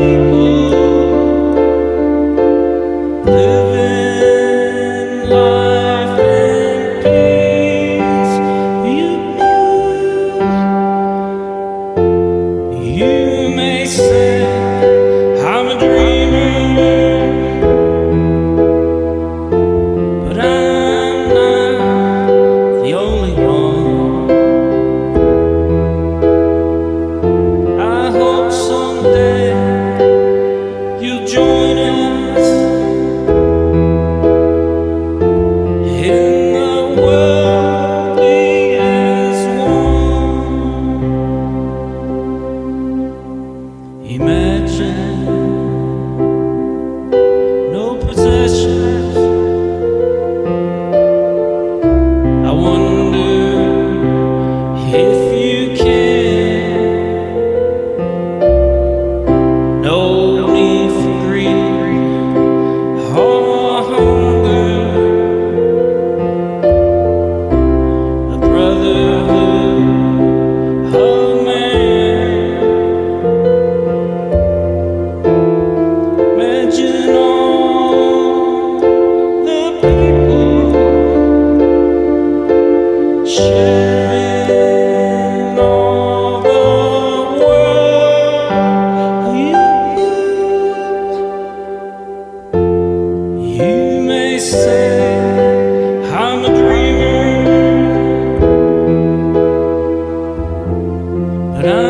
people. You may say I'm a dreamer, but I'm